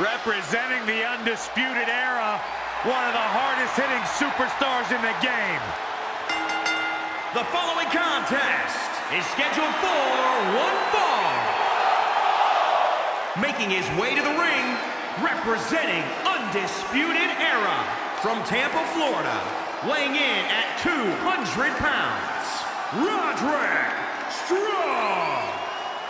Representing the Undisputed Era, one of the hardest-hitting superstars in the game. The following contest is scheduled for one fall. Making his way to the ring, representing Undisputed Era from Tampa, Florida, weighing in at 200 pounds, Roderick Strong.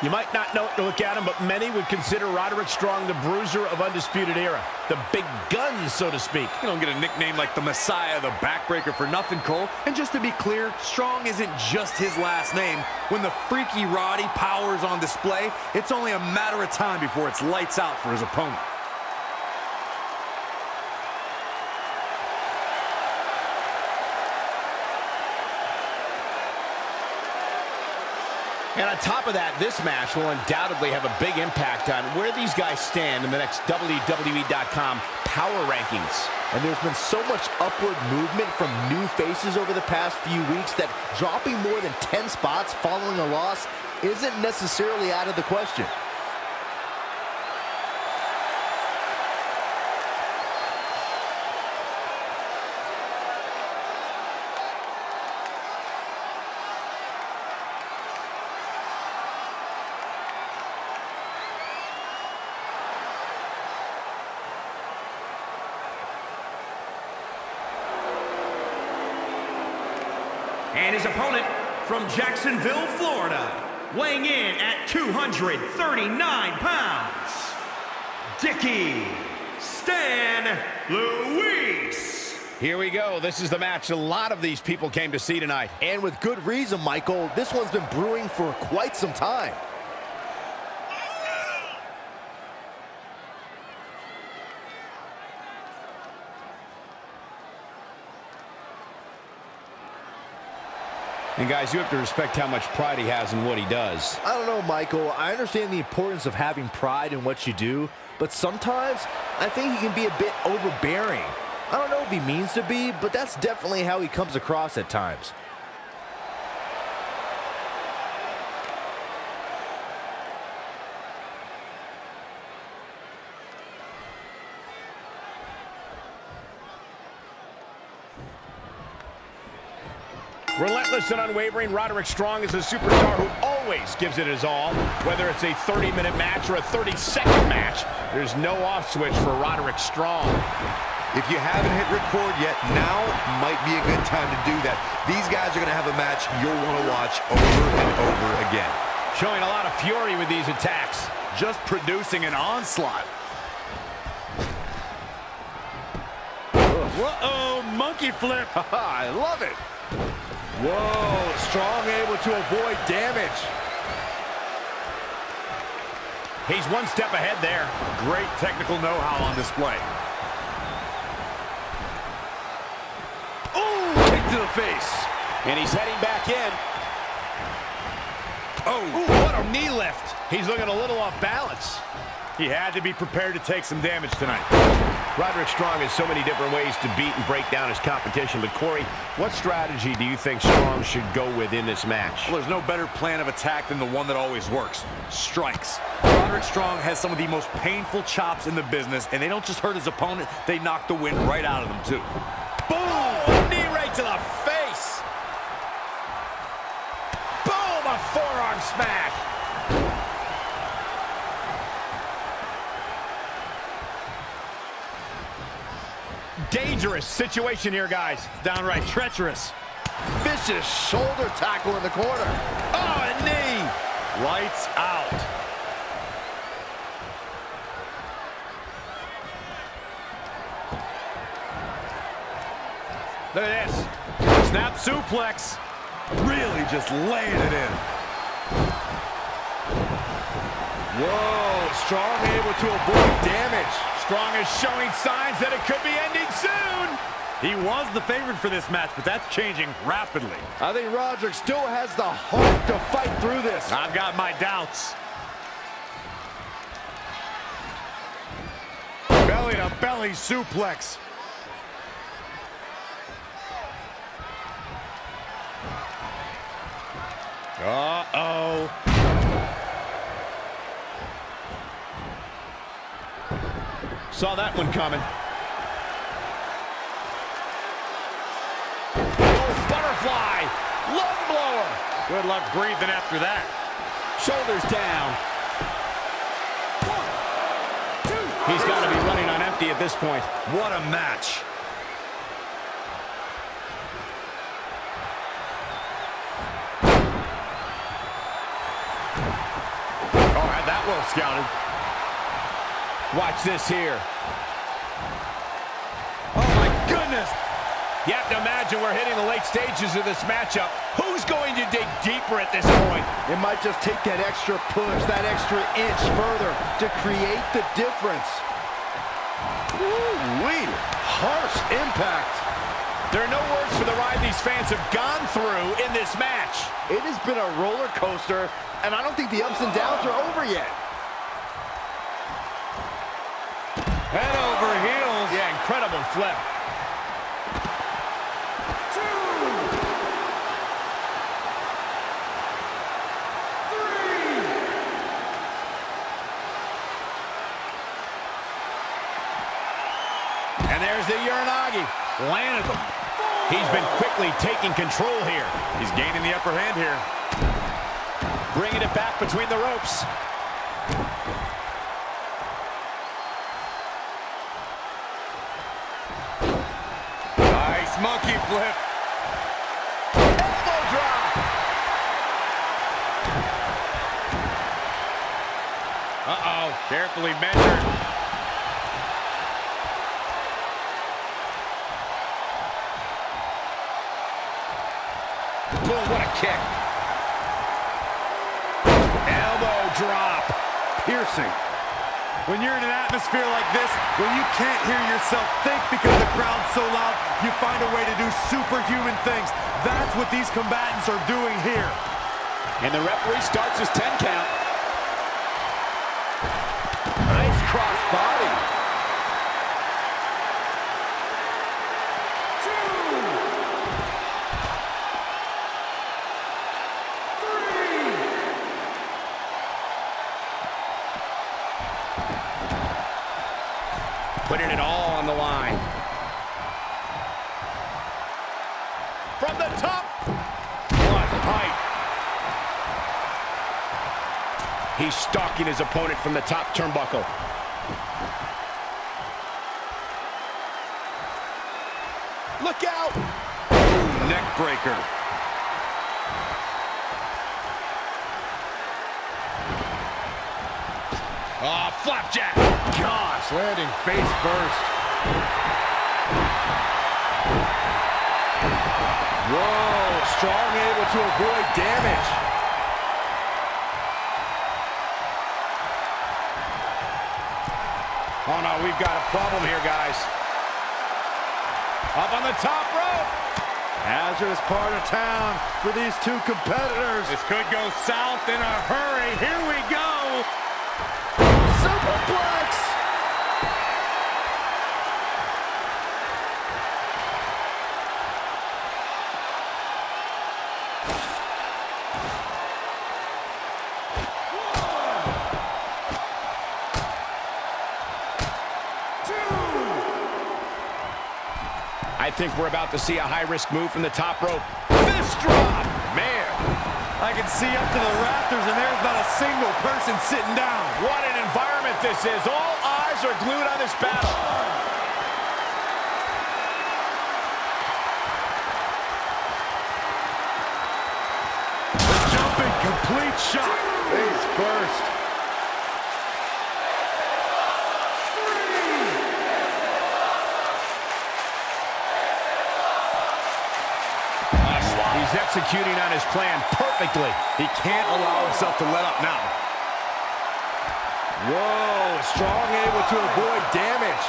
You might not know it to look at him, but many would consider Roderick Strong the bruiser of Undisputed Era. The big gun, so to speak. You don't get a nickname like the Messiah, the backbreaker for nothing, Cole. And just to be clear, Strong isn't just his last name. When the freaky Roddy power's on display, it's only a matter of time before it's lights out for his opponent. And on top of that, this match will undoubtedly have a big impact on where these guys stand in the next WWE.com power rankings. And there's been so much upward movement from new faces over the past few weeks that dropping more than 10 spots following a loss isn't necessarily out of the question. And his opponent from Jacksonville, Florida, weighing in at 239 pounds, Dickie Stan Luis. Here we go. This is the match a lot of these people came to see tonight. And with good reason, Michael. This one's been brewing for quite some time. And guys, you have to respect how much pride he has in what he does. I don't know, Michael. I understand the importance of having pride in what you do, but sometimes I think he can be a bit overbearing. I don't know if he means to be, but that's definitely how he comes across at times. Relentless and unwavering, Roderick Strong is a superstar who always gives it his all. Whether it's a 30-minute match or a 30-second match, there's no off switch for Roderick Strong. If you haven't hit record yet, now might be a good time to do that. These guys are going to have a match you'll want to watch over and over again. Showing a lot of fury with these attacks. Just producing an onslaught. Uh-oh, monkey flip. I love it. Whoa, Strong able to avoid damage. He's one step ahead there. Great technical know-how on display. Ooh, kick to the face. And he's heading back in. Oh, Ooh, what a knee lift. He's looking a little off balance. He had to be prepared to take some damage tonight. Roderick Strong has so many different ways to beat and break down his competition. But, Corey, what strategy do you think Strong should go with in this match? Well, there's no better plan of attack than the one that always works. Strikes. Roderick Strong has some of the most painful chops in the business, and they don't just hurt his opponent, they knock the wind right out of them, too. Boom! A knee right to the face. Boom! A forearm smash. Dangerous situation here, guys. Downright treacherous. Vicious shoulder tackle in the corner. Oh, a knee. Lights out. Look at this. Snap suplex. Really just laying it in. Whoa, Strong able to avoid damage. Strong is showing signs that it could be ending. He was the favorite for this match, but that's changing rapidly. I think Roderick still has the heart to fight through this. I've got my doubts. Belly to belly suplex. Uh-oh. Saw that one coming. Lung blower. Good luck breathing after that. Shoulders down. He's got to be running on empty at this point. What a match. Oh, had that well scouted. Watch this here. Oh, my goodness. You have to imagine we're hitting the late stages of this matchup. Who's going to dig deeper at this point? It might just take that extra push, that extra inch further to create the difference. Woo-wee, harsh impact. There are no words for the ride these fans have gone through in this match. It has been a roller coaster, and I don't think the ups and downs are over yet. Head over heels. Yeah, incredible flip. And there's the Landed them. He's been quickly taking control here. He's gaining the upper hand here. Bringing it back between the ropes. Nice monkey flip. Elbow drop. Uh-oh. Carefully measured. Kick. Elbow drop. Piercing. When you're in an atmosphere like this, when you can't hear yourself think because the crowd's so loud, you find a way to do superhuman things. That's what these combatants are doing here. And the referee starts his 10 count. Nice cross body. Putting it all on the line. From the top. What height. He's stalking his opponent from the top turnbuckle. Look out. Neck breaker. Oh, ah, flapjack. Landing face first. Whoa, strong able to avoid damage. Oh, no, we've got a problem here, guys. Up on the top rope. Hazardous part of town for these two competitors. This could go south in a hurry. Here we go. I think we're about to see a high-risk move from the top rope. Fist drop. Man, I can see up to the rafters, and there's not a single person sitting down. what an environment this is. All eyes are glued on this battle. The jumping complete shot. Face first. He's executing on his plan perfectly. He can't allow himself to let up now. Whoa, strong able to avoid damage.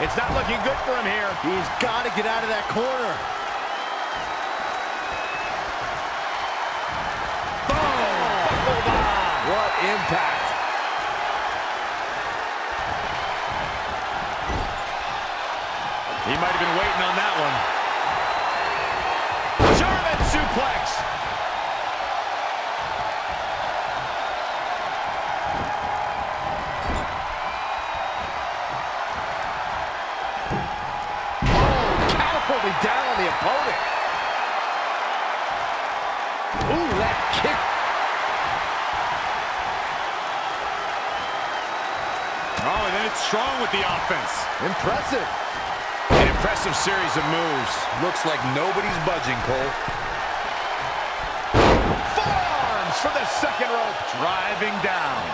It's not looking good for him here. He's got to get out of that corner. Oh, Boom! What impact. And strong with the offense. Impressive. An impressive series of moves. Looks like nobody's budging, Cole. Forearms from the second rope. Driving down.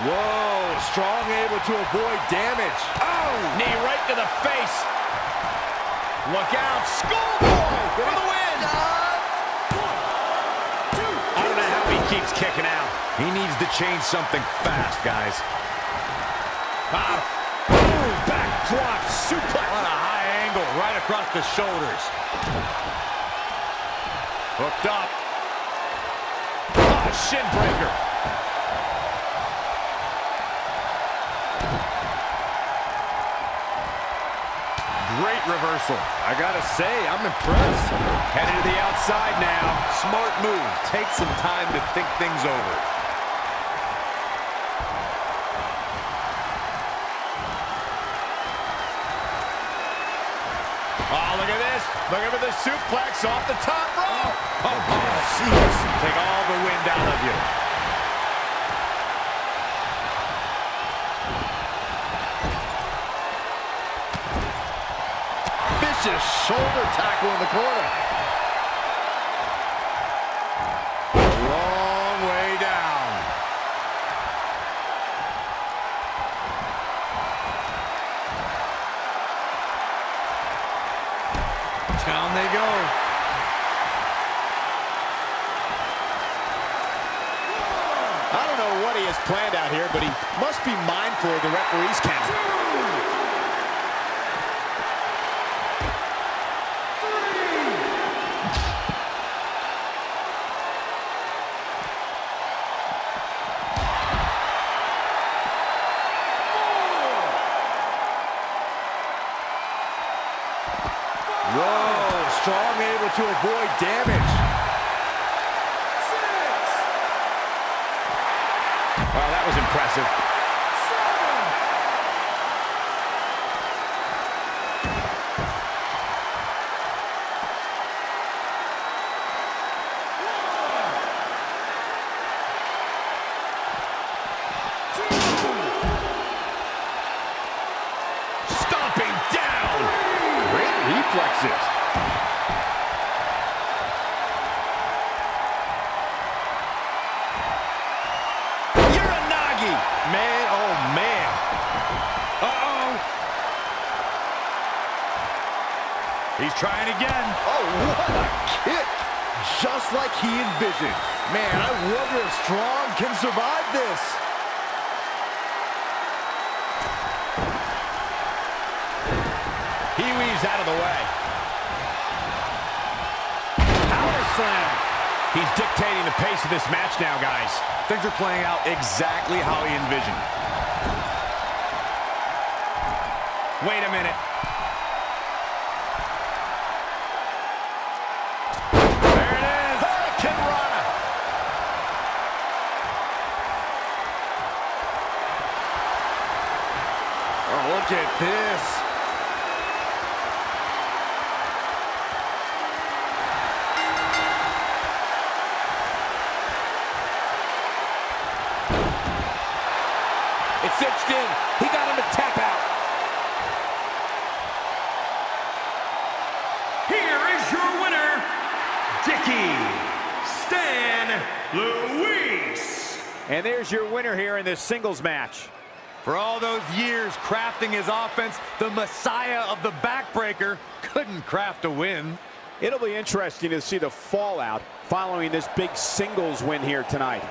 Whoa, Strong able to avoid damage. Oh! Knee right to the face. Look out. Schoolboy for the win. I don't know how he keeps kicking out. He needs to change something fast, guys. Ah. Boom. Backdrop suplex. On a high angle, right across the shoulders. Hooked up. Ah, shin breaker. Great reversal. I gotta say, I'm impressed. Headed to the outside now. Smart move. Take some time to think things over. Oh, look at this. Looking for the suplex off the top rope. Oh, oh, jeez. Take all the wind out of you. Vicious shoulder tackle in the corner. Long way down. Down they go. I don't know what he has planned out here, but he must be mindful of the referee's count. Able to avoid damage. Wow, that was impressive. Stomping down. Great reflexes. He's trying again. Oh, what a kick. Just like he envisioned. Man, I wonder if Strong can survive this. He weaves out of the way. Power slam. He's dictating the pace of this match now, guys. Things are playing out exactly how he envisioned. Wait a minute. This. It's cinched in. He got him to tap out. Here is your winner, Dickie Stan Luis. And there's your winner here in this singles match. For all those years crafting his offense, the messiah of the backbreaker couldn't craft a win. It'll be interesting to see the fallout following this big singles win here tonight.